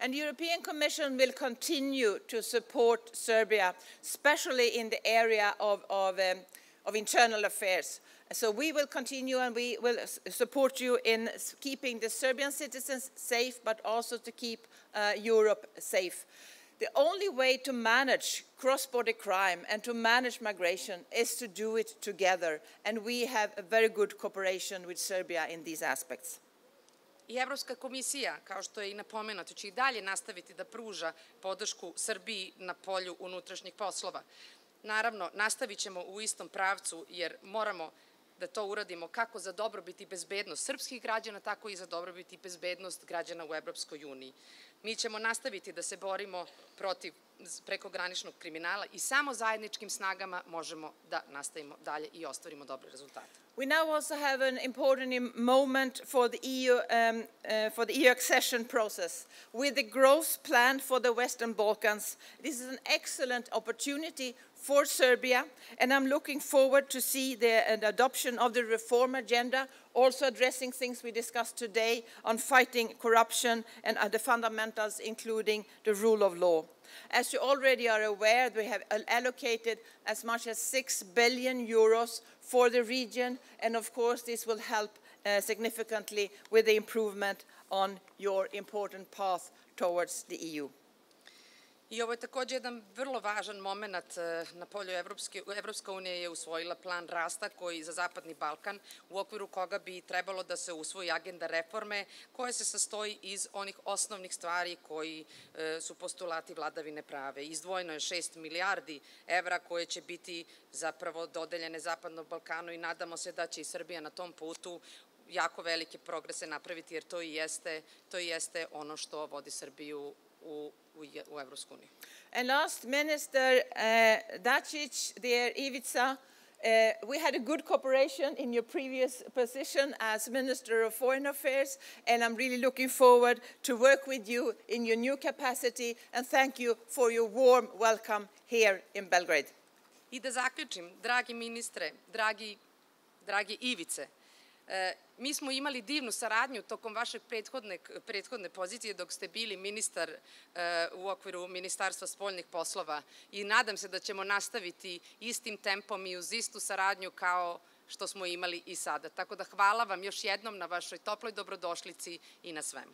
And the European Commission will continue to support Serbia, especially in the area of, of, um, of internal affairs. So we will continue and we will support you in keeping the Serbian citizens safe, but also to keep uh, Europe safe. The only way to manage cross-border crime and to manage migration is to do it together. And we have a very good cooperation with Serbia in these aspects. I Evropska komisija, kao što je i napomenuto, će i dalje nastaviti da pruža podršku Srbiji na polju unutrašnjih poslova. Naravno, nastavit ćemo u istom pravcu jer moramo da to uradimo kako za dobrobit i bezbednost srpskih građana, tako i za dobrobit i bezbednost građana u Evropskoj uniji. Mi ćemo nastaviti da se borimo protiv prekograničnog kriminala i samo zajedničkim snagama možemo da nastavimo dalje i ostvarimo dobre rezultate. We now also have an important moment for the EU um, uh, for the EU accession process with the growth plan for the Western Balkans. This is an excellent opportunity for Serbia, and I'm looking forward to see the uh, adoption of the reform agenda, also addressing things we discussed today on fighting corruption and the fundamentals, including the rule of law. As you already are aware, we have allocated as much as 6 billion euros for the region, and of course this will help uh, significantly with the improvement on your important path towards the EU. I ovo je takođe jedan vrlo važan moment e, na polju Evropske, Evropska unija je usvojila plan rasta koji za Zapadni Balkan u okviru koga bi trebalo da se usvoji agenda reforme koja se sastoji iz onih osnovnih stvari koji e, su postulati vladavine prave. Izdvojeno je 6 milijardi evra koje će biti zapravo dodeljene Zapadnom Balkanu i nadamo se da će i Srbija na tom putu jako velike progrese napraviti jer to i jeste, to i jeste ono što vodi Srbiju u, u, Evropsku uniju. And last, Minister uh, Dacic, dear Ivica, uh, we had a good cooperation in your previous position as Minister of Foreign Affairs, and I'm really looking forward to work with you in your new capacity, and thank you for your warm welcome here in Belgrade. I da zaključim, dragi ministre, dragi, dragi Ivice, mi smo imali divnu saradnju tokom vaše prethodne, prethodne pozicije dok ste bili ministar e, u okviru Ministarstva spoljnih poslova i nadam se da ćemo nastaviti istim tempom i uz istu saradnju kao što smo imali i sada. Tako da hvala vam još jednom na vašoj toploj dobrodošlici i na svemu.